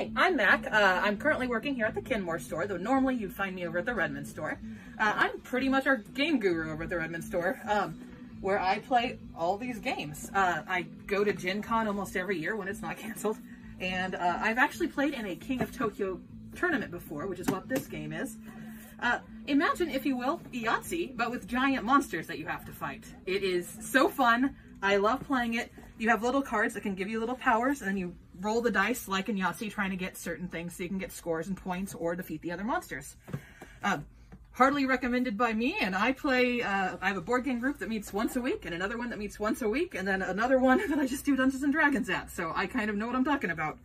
Hi, I'm Maq. Uh, I'm currently working here at the Kenmore store, though normally you'd find me over at the Redmond store. Uh, I'm pretty much our game guru over at the Redmond store, um, where I play all these games. Uh, I go to Gen Con almost every year when it's not canceled, and uh, I've actually played in a King of Tokyo tournament before, which is what this game is. Uh, imagine, if you will, Yahtzee, but with giant monsters that you have to fight. It is so fun. I love playing it. You have little cards that can give you little powers, and then you roll the dice like in Yahtzee, trying to get certain things so you can get scores and points or defeat the other monsters. Uh, hardly recommended by me, and I play, uh, I have a board game group that meets once a week, and another one that meets once a week, and then another one that I just do Dungeons & Dragons at, so I kind of know what I'm talking about.